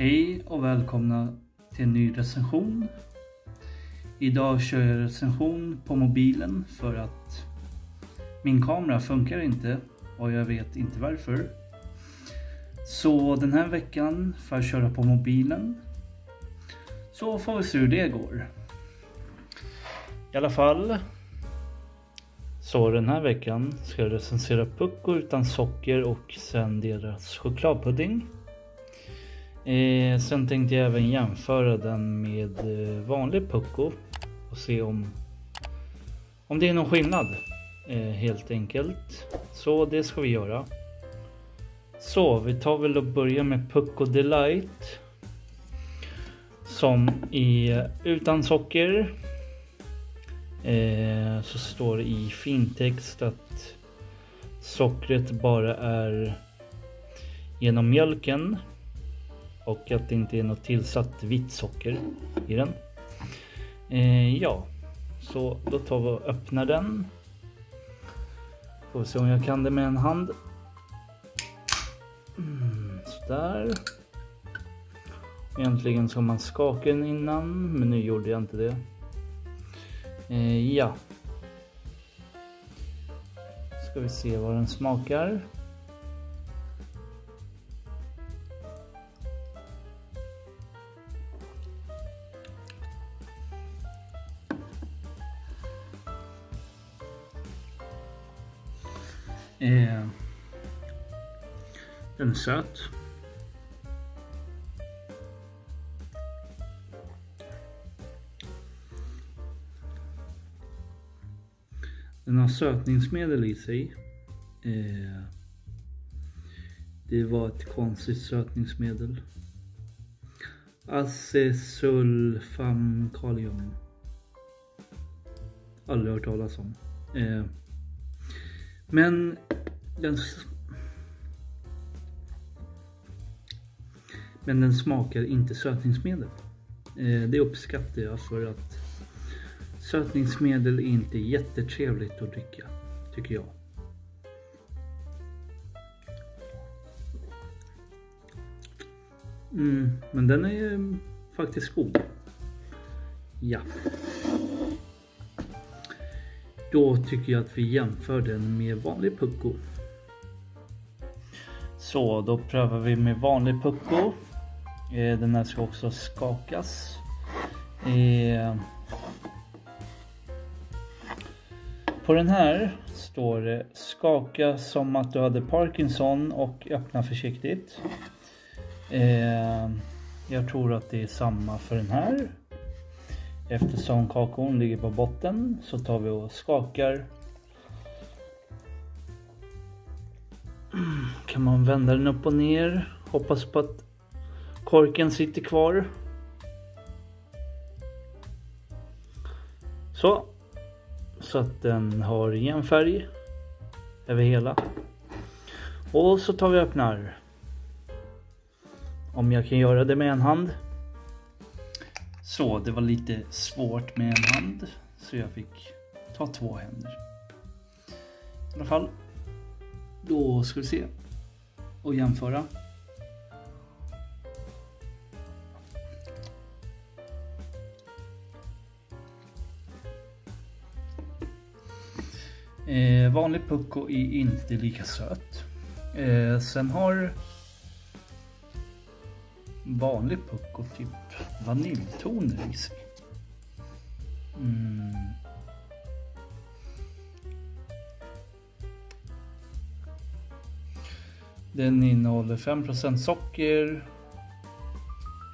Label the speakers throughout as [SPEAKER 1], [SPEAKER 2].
[SPEAKER 1] Hej och välkomna till en ny recension. Idag kör jag recension på mobilen för att min kamera funkar inte och jag vet inte varför. Så den här veckan får jag köra på mobilen. Så får vi se hur det går. I alla fall. Så den här veckan ska jag recensera Pucko utan socker och sen deras chokladpudding. Eh, sen tänkte jag även jämföra den med eh, vanlig Pucko och se om, om det är någon skillnad. Eh, helt enkelt. Så det ska vi göra. Så vi tar väl och börjar med Pucko Delight. Som är utan socker. Eh, så står det i fintext att sockret bara är genom mjölken och att det inte är något tillsatt vitt socker i den. Eh, ja, så då tar vi och öppnar den. Får vi se om jag kan det med en hand. Mm, sådär. Egentligen ska man skaka den innan, men nu gjorde jag inte det. Eh, ja. Ska vi se vad den smakar. Eh, den är söt. Den har sötningsmedel i sig. Eh, det var ett konstigt sötningsmedel. Acesulfamkalium. Aldrig hört talas om. Eh, men den... Men den smakar inte sötningsmedel. Eh, det uppskattar jag för att sötningsmedel är inte jättetrevligt att dricka, tycker jag. Mm, men den är faktiskt god. Ja. Då tycker jag att vi jämför den med vanlig pucko. Så då prövar vi med vanlig pucko. Eh, den här ska också skakas. Eh, på den här står det skaka som att du hade Parkinson och öppna försiktigt. Eh, jag tror att det är samma för den här. Eftersom kakon ligger på botten så tar vi och skakar. Kan man vända den upp och ner. Hoppas på att korken sitter kvar. Så. Så att den har jämn färg över hela. Och så tar vi och öppnar. Om jag kan göra det med en hand. Så det var lite svårt med en hand så jag fick ta två händer. I alla fall. Då ska vi se och jämföra. Eh, vanlig pucko är inte lika söt. Eh, sen har vanlig pucko typ vaniljtoner i sig. Mm. Den innehåller 5% socker,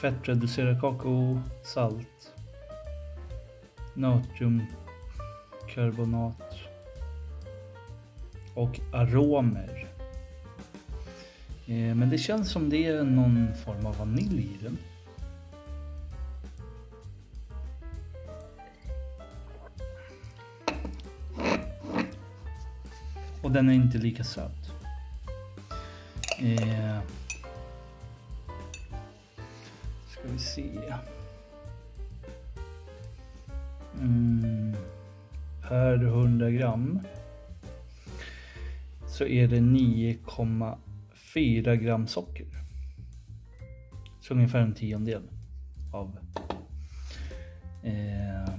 [SPEAKER 1] fettreducerad kakao, salt, natriumkarbonat och aromer. Eh, men det känns som det är någon form av vanilj i den. Och den är inte lika söt. Eh, ska vi se. Mm, per 100 gram så är det 9,4 gram socker. Så ungefär en tiondel av, eh,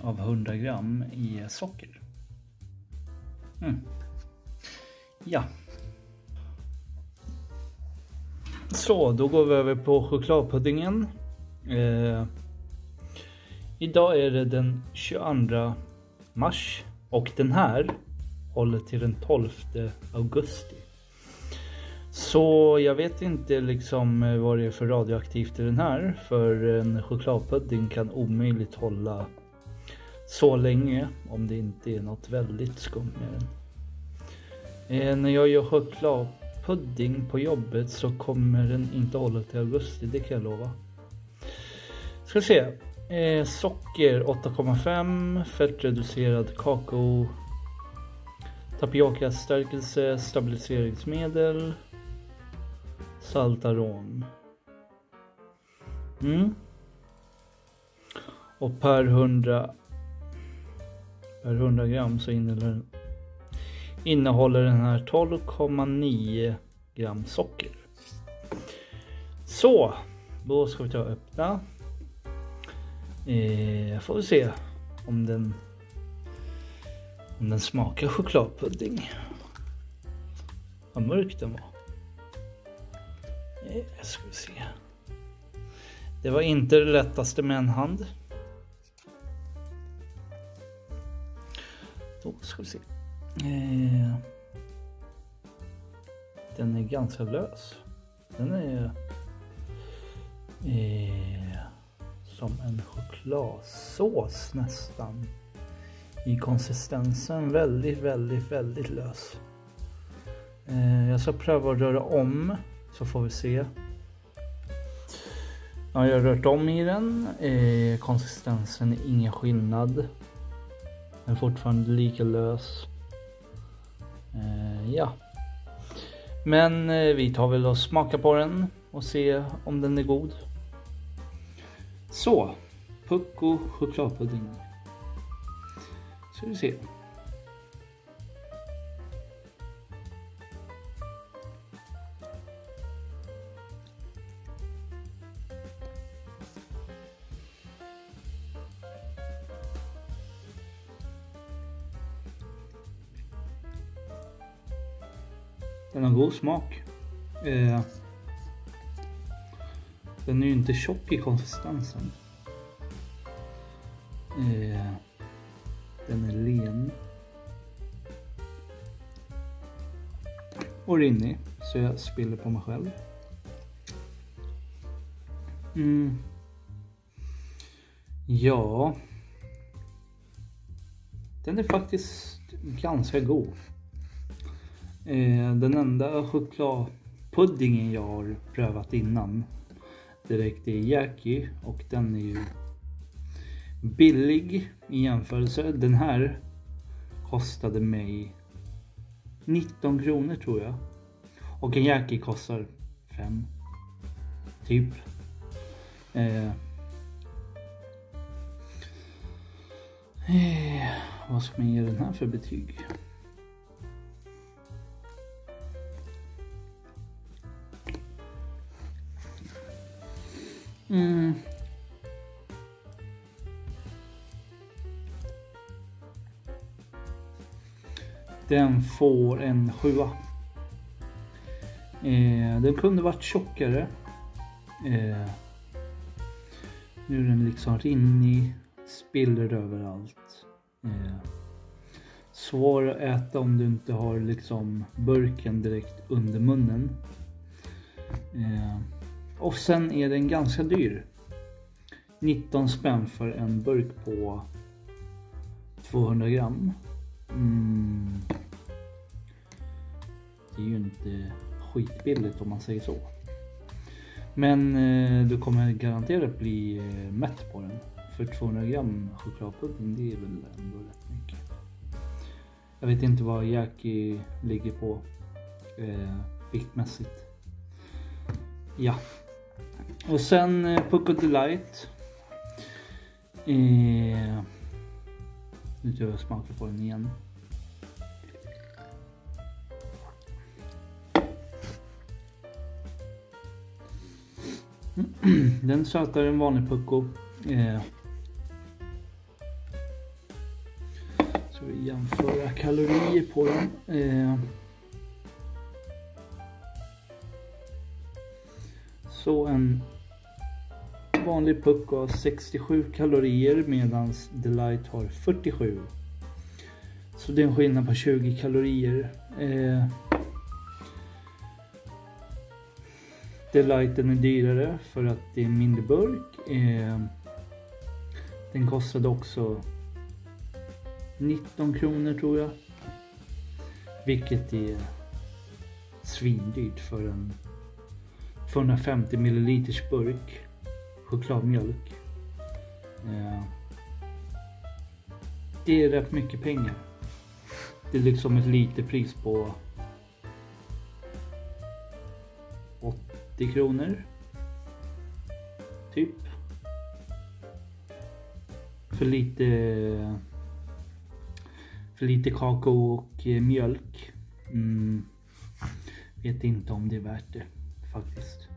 [SPEAKER 1] av 100 gram i socker. Mm. Ja. Så, då går vi över på chokladpuddingen. Eh, idag är det den 22 mars och den här håller till den 12 augusti. Så jag vet inte liksom eh, vad det är för radioaktivt i den här. För en chokladpudding kan omöjligt hålla så länge om det inte är något väldigt skumt med den. Eh, när jag gör choklad pudding på jobbet så kommer den inte hålla till augusti, det kan jag lova. Ska se. Eh, socker 8,5, fettreducerad kakao, tapioca-stärkelse, stabiliseringsmedel, saltarom. Mm. Och per 100 per 100 gram så innehåller, den innehåller den här 12,9 gram socker. Så, då ska vi ta och öppna. Eh, får vi se om den om den smakar chokladpudding. Vad mörk den var. Eh, ska vi se. Det var inte det lättaste med en hand. Då ska vi se. Eh, den är ganska lös. Den är eh, som en chokladsås nästan. I konsistensen väldigt, väldigt, väldigt lös. Eh, jag ska pröva att röra om så får vi se. Ja, jag har rört om i den. Eh, konsistensen är ingen skillnad. Den är fortfarande lika lös. Eh, ja. Men eh, vi tar väl och smakar på den och ser om den är god. Så, Pucko chokladpudding. Ska vi se. God smak. Eh, den är ju inte tjock i konsistensen. Eh, den är len. Och rinnig, så jag spiller på mig själv. Mm. Ja. Den är faktiskt ganska god. Eh, den enda chokladpuddingen jag har prövat innan direkt är Jackie och den är ju billig i jämförelse. Den här kostade mig 19 kronor tror jag. Och en Jackie kostar 5. Typ. Eh. Eh, vad ska man ge den här för betyg? Den får en sjua. Eh, den kunde varit tjockare. Eh, nu är den liksom rinnig, spiller överallt. Eh, svår att äta om du inte har liksom burken direkt under munnen. Eh, och sen är den ganska dyr. 19 spänn för en burk på 200 gram. Mm. Det är ju inte skitbilligt om man säger så. Men eh, du kommer garanterat bli eh, mätt på den. För 200 gram chokladpudding det är väl ändå rätt mycket. Jag vet inte vad Jackie ligger på eh, viktmässigt. Ja. Och sen eh, Pucko Delight. Eh, nu tar jag smaka på den igen. Mm. Den sötare än vanlig pucko. Eh. Så vi jämföra kalorier på den. Eh. Så en vanlig pucko har 67 kalorier medan Delight har 47. Så det är en skillnad på 20 kalorier. Eh. Delighten är dyrare för att det är en mindre burk. Eh, den kostade också 19 kronor tror jag. Vilket är svindyrt för en 250 milliliters burk chokladmjölk. Eh, det är rätt mycket pengar. Det är liksom ett literpris på 80 kronor. Typ. För lite för lite kakao och eh, mjölk. Mm. Vet inte om det är värt det faktiskt.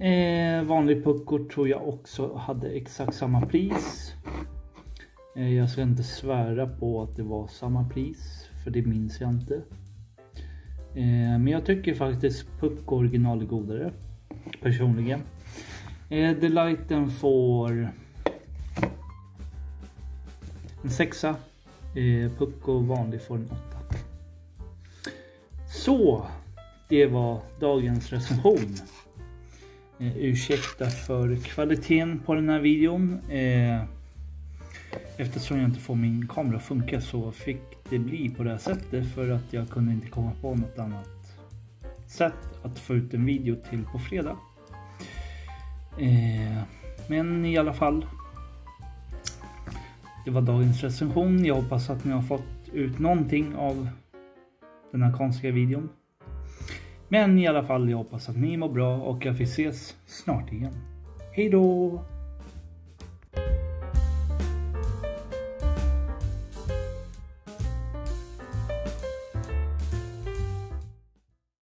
[SPEAKER 1] Eh, vanlig puckor tror jag också hade exakt samma pris. Eh, jag ska inte svära på att det var samma pris för det minns jag inte. Eh, men jag tycker faktiskt Pucko original är godare. Personligen. Eh, Delighten får en sexa. Eh, Pucko vanlig får en åtta. Så, det var dagens recension. Eh, ursäkta för kvaliteten på den här videon. Eh, eftersom jag inte får min kamera att funka så fick det bli på det här sättet för att jag kunde inte komma på något annat sätt att få ut en video till på fredag. Eh, men i alla fall. Det var dagens recension. Jag hoppas att ni har fått ut någonting av den här konstiga videon. Men i alla fall, jag hoppas att ni mår bra och att vi ses snart igen. Hejdå!